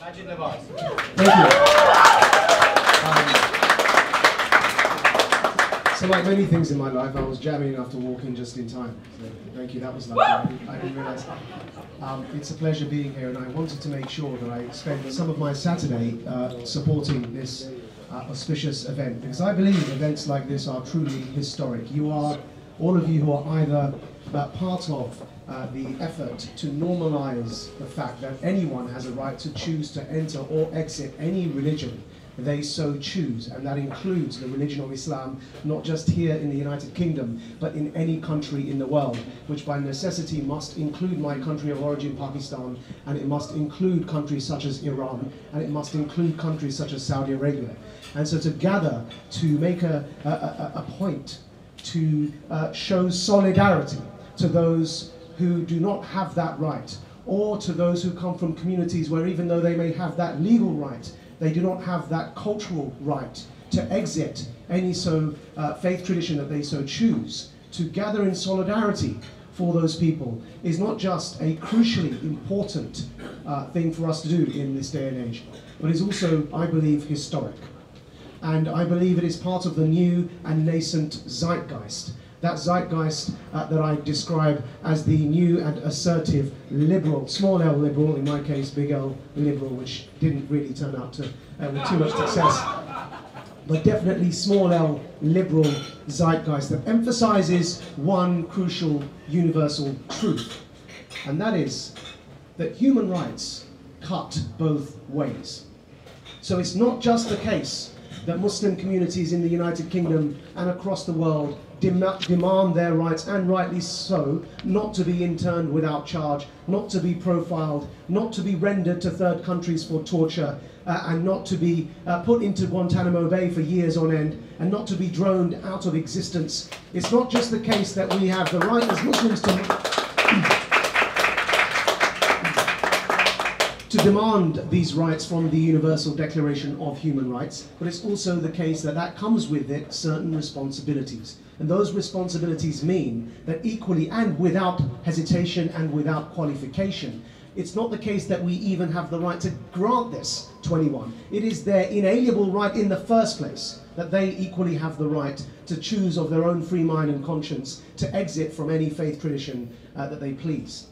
Thank you. Um, so like many things in my life, I was jamming enough to walk in just in time. So thank you, that was lovely. I didn't, realize. Um, it's a pleasure being here, and I wanted to make sure that I spend some of my Saturday uh, supporting this uh, auspicious event, because I believe events like this are truly historic. You are, all of you who are either uh, part of uh, the effort to normalize the fact that anyone has a right to choose to enter or exit any religion they so choose, and that includes the religion of Islam, not just here in the United Kingdom, but in any country in the world, which by necessity must include my country of origin, Pakistan, and it must include countries such as Iran, and it must include countries such as Saudi Arabia. And so to gather, to make a, a, a, a point, to uh, show solidarity to those who do not have that right, or to those who come from communities where even though they may have that legal right, they do not have that cultural right to exit any so uh, faith tradition that they so choose. To gather in solidarity for those people is not just a crucially important uh, thing for us to do in this day and age, but is also, I believe, historic. And I believe it is part of the new and nascent zeitgeist. That zeitgeist uh, that I describe as the new and assertive liberal, small L liberal, in my case, big L liberal, which didn't really turn out to uh, with too much success, but definitely small L liberal zeitgeist that emphasizes one crucial universal truth, and that is that human rights cut both ways. So it's not just the case that Muslim communities in the United Kingdom and across the world dem demand their rights, and rightly so, not to be interned without charge, not to be profiled, not to be rendered to third countries for torture, uh, and not to be uh, put into Guantanamo Bay for years on end, and not to be droned out of existence. It's not just the case that we have the right as Muslims to demand these rights from the Universal Declaration of Human Rights, but it's also the case that that comes with it certain responsibilities. And those responsibilities mean that equally and without hesitation and without qualification, it's not the case that we even have the right to grant this to anyone. It is their inalienable right in the first place that they equally have the right to choose of their own free mind and conscience to exit from any faith tradition uh, that they please.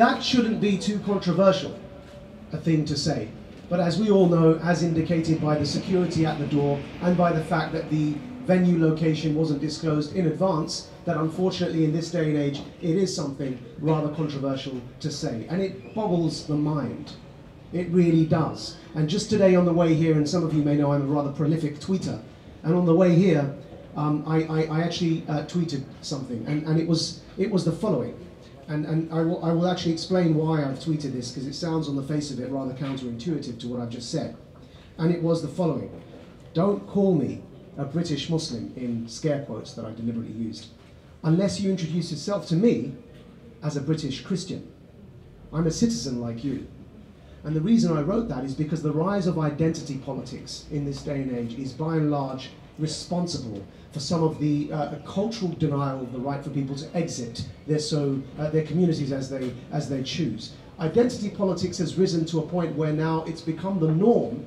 That shouldn't be too controversial a thing to say. But as we all know, as indicated by the security at the door and by the fact that the venue location wasn't disclosed in advance, that unfortunately in this day and age, it is something rather controversial to say. And it boggles the mind. It really does. And just today on the way here, and some of you may know I'm a rather prolific tweeter, and on the way here, um, I, I, I, actually uh, tweeted something, and, and it, was, it was the following and, and I, will, I will actually explain why I've tweeted this because it sounds on the face of it rather counterintuitive to what I've just said. And it was the following Don't call me a British Muslim in scare quotes that I deliberately used, unless you introduce yourself to me as a British Christian. I'm a citizen like you. And the reason I wrote that is because the rise of identity politics in this day and age is by and large responsible for some of the uh, cultural denial of the right for people to exit their, so, uh, their communities as they, as they choose. Identity politics has risen to a point where now it's become the norm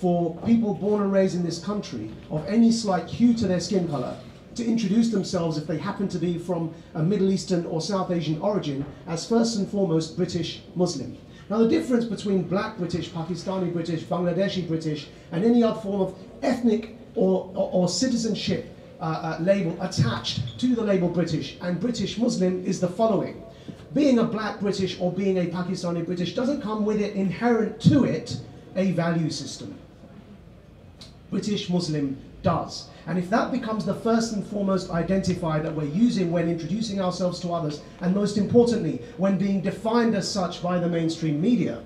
for people born and raised in this country of any slight hue to their skin color to introduce themselves if they happen to be from a Middle Eastern or South Asian origin as first and foremost British Muslim. Now the difference between black British, Pakistani British, Bangladeshi British and any other form of ethnic or, or, citizenship uh, uh, label attached to the label British, and British Muslim is the following. Being a black British or being a Pakistani British doesn't come with it inherent to it a value system. British Muslim does. And if that becomes the first and foremost identifier that we're using when introducing ourselves to others, and most importantly, when being defined as such by the mainstream media,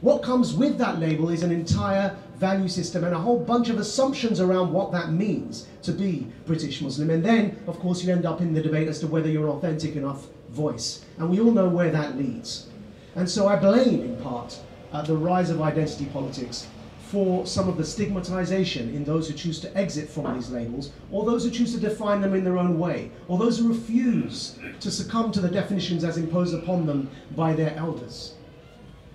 what comes with that label is an entire value system and a whole bunch of assumptions around what that means to be British Muslim. And then, of course, you end up in the debate as to whether you're an authentic enough voice. And we all know where that leads. And so I blame, in part, uh, the rise of identity politics for some of the stigmatization in those who choose to exit from these labels, or those who choose to define them in their own way, or those who refuse to succumb to the definitions as imposed upon them by their elders.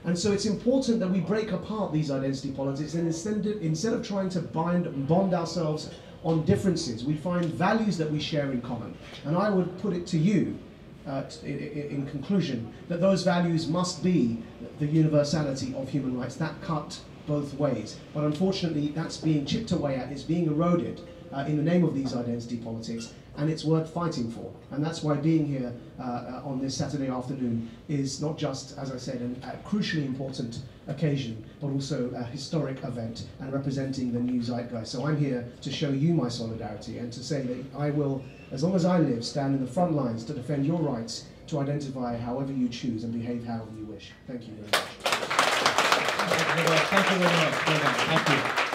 And so it's important that we break apart these identity politics and instead of, instead of trying to bind, bond ourselves on differences, we find values that we share in common. And I would put it to you, uh, in, in conclusion, that those values must be the universality of human rights. That cut both ways. But unfortunately, that's being chipped away at, it's being eroded uh, in the name of these identity politics, and it's worth fighting for. And that's why being here uh, uh, on this Saturday afternoon is not just, as I said, an, a crucially important occasion, but also a historic event and representing the new zeitgeist. So I'm here to show you my solidarity and to say that I will, as long as I live, stand in the front lines to defend your rights to identify however you choose and behave however you wish. Thank you very much. Thank you very much. Thank you.